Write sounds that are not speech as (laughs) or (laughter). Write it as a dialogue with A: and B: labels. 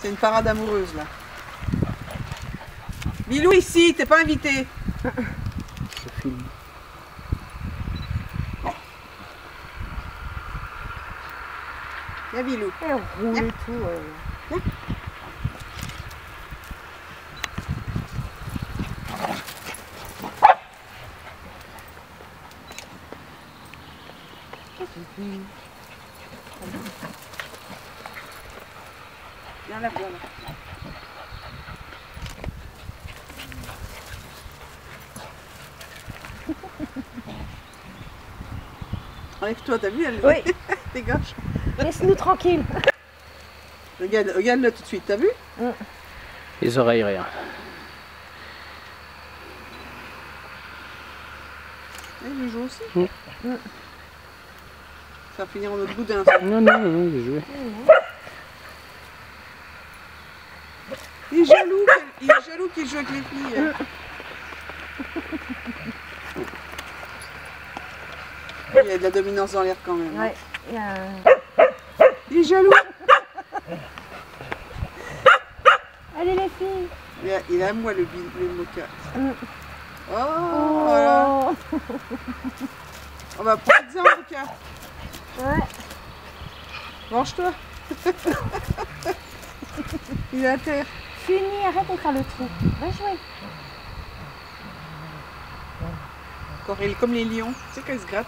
A: C'est une parade amoureuse là. Bilou ici, t'es pas invité.
B: Je filme.
A: Viens Bilou.
C: Elle roule et tout. euh.
A: Viens là. Enlève-toi, (laughs) t'as vu, elle
C: Oui, (laughs)
A: dégage.
C: laisse-nous tranquille.
A: Regarde, regarde-le tout de suite, t'as vu
B: Les oreilles, rien.
A: Elle il joue aussi.
B: Mm.
A: Mm. Ça va finir en autre boudin. ça.
B: Non, non, non, j'ai joué.
A: Il est jaloux, il est jaloux qu'il joue avec les filles. Il y a de la dominance dans l'air quand même.
C: Ouais, il a
A: est jaloux.
C: Allez les filles.
A: Il a, il a à moi le, le mocha.
C: Mm.
A: Oh, voilà.
C: Oh.
A: On va prendre ça en tout cas.
C: Ouais.
A: Mange-toi. (laughs) il est à terre.
C: Arrête de faire le trou. Va jouer.
A: Coralie, comme les lions, tu sais qu'elle se gratte.